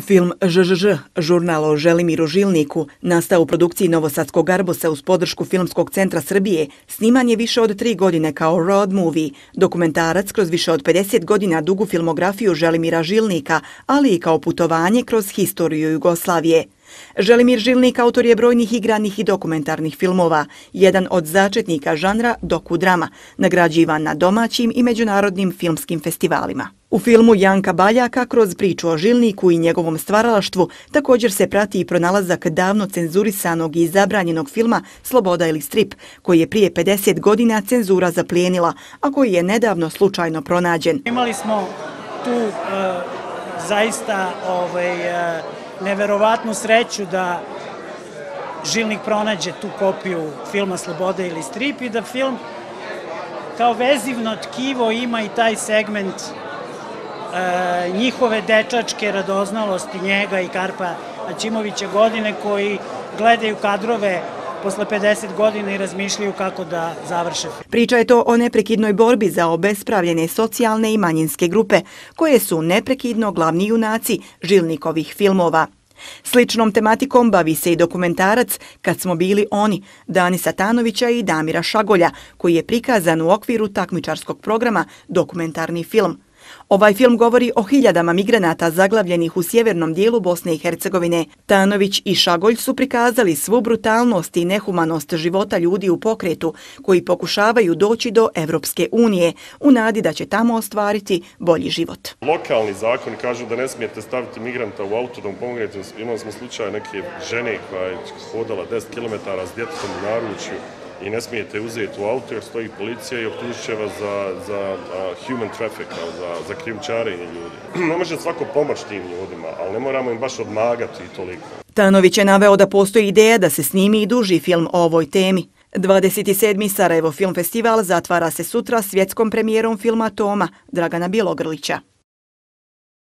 Film ŽŽŽ, žurnal o Želimiru Žilniku, nastao u produkciji Novosadskog Arbosa uz podršku Filmskog centra Srbije, sniman je više od tri godine kao road movie, dokumentarac kroz više od 50 godina dugu filmografiju Želimira Žilnika, ali i kao putovanje kroz historiju Jugoslavije. Želimir Žilnik autor je brojnih igranih i dokumentarnih filmova, jedan od začetnika žanra doku drama, nagrađivan na domaćim i međunarodnim filmskim festivalima. U filmu Janka Baljaka kroz priču o Žilniku i njegovom stvaralaštvu također se prati i pronalazak davno cenzurisanog i zabranjenog filma Sloboda ili strip, koji je prije 50 godina cenzura zaplijenila, a koji je nedavno slučajno pronađen. Imali smo tu e, zaista ovaj, e, neverovatnu sreću da Žilnik pronađe tu kopiju filma Sloboda ili strip i da film kao vezivno tkivo ima i taj segment E, njihove dečačke radoznalosti njega i Karpa Ćimovića godine koji gledaju kadrove posle 50 godina i razmišljaju kako da završe. Priča je to o neprekidnoj borbi za obespravljene socijalne i manjinske grupe, koje su neprekidno glavni junaci žilnikovih filmova. Sličnom tematikom bavi se i dokumentarac Kad smo bili oni, Dani Satanovića i Damira Šagolja, koji je prikazan u okviru takmičarskog programa Dokumentarni film. Ovaj film govori o hiljadama migranata zaglavljenih u sjevernom dijelu Bosne i Hercegovine. Tanović i Šagolj su prikazali svu brutalnost i nehumanost života ljudi u pokretu koji pokušavaju doći do Evropske unije u nadi da će tamo ostvariti bolji život. Lokalni zakon kažu da ne smijete staviti migranta u auto da mu pomognete. Imali smo slučaj neke žene koja je hodala 10 km s djetetom u naručju i ne smijete uzeti u auto jer stoji policija i optužit vas za, za uh, human traffic, za, za krimčarenje ljudi. ne može svako pomoć tim ljudima, ali ne moramo im baš odmagati toliko. Tanović je naveo da postoji ideja da se snimi i duži film o ovoj temi. 27. Sarajevo Film Festival zatvara se sutra svjetskom premijerom filma Toma Dragana Bilogrlića.